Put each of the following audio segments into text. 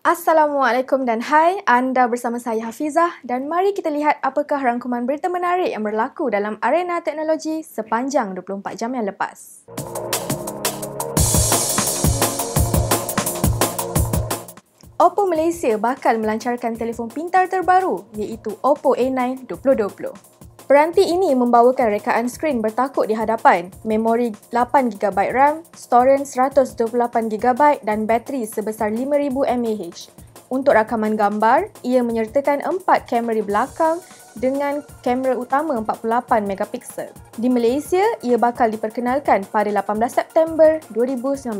Assalamualaikum dan hai, anda bersama saya Hafizah dan mari kita lihat apakah rangkuman berita menarik yang berlaku dalam arena teknologi sepanjang 24 jam yang lepas. Oppo Malaysia bakal melancarkan telefon pintar terbaru iaitu Oppo A9 2020. Peranti ini membawakan rekaan skrin bertakuk di hadapan, memori 8GB RAM, storage 128GB dan bateri sebesar 5000 mAh. Untuk rakaman gambar, ia menyertakan 4 kamera belakang dengan kamera utama 48MP. Di Malaysia, ia bakal diperkenalkan pada 18 September 2019.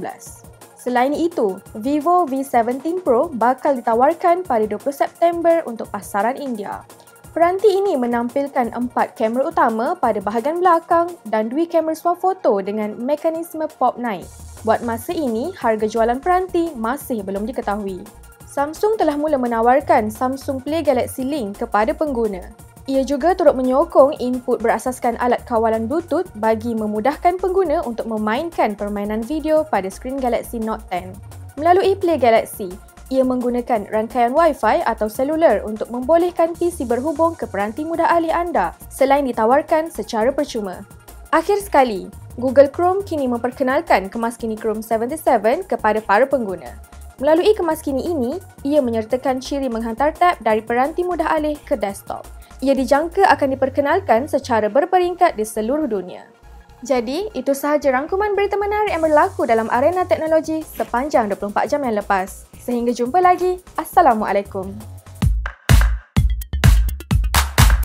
Selain itu, Vivo V17 Pro bakal ditawarkan pada 20 September untuk pasaran India. Peranti ini menampilkan empat kamera utama pada bahagian belakang dan dua kamera swafoto dengan mekanisme pop night. Buat masa ini, harga jualan peranti masih belum diketahui. Samsung telah mula menawarkan Samsung Play Galaxy Link kepada pengguna. Ia juga turut menyokong input berasaskan alat kawalan Bluetooth bagi memudahkan pengguna untuk memainkan permainan video pada skrin Galaxy Note 10. Melalui Play Galaxy, ia menggunakan rangkaian Wi-Fi atau seluler untuk membolehkan PC berhubung ke peranti mudah alih anda selain ditawarkan secara percuma. Akhir sekali, Google Chrome kini memperkenalkan kemaskini Chrome 77 kepada para pengguna. Melalui kemaskini ini, ia menyertakan ciri menghantar tab dari peranti mudah alih ke desktop. Ia dijangka akan diperkenalkan secara berperingkat di seluruh dunia. Jadi, itu sahaja rangkuman berita menarik yang berlaku dalam arena teknologi sepanjang 24 jam yang lepas. Sehingga jumpa lagi. Assalamualaikum.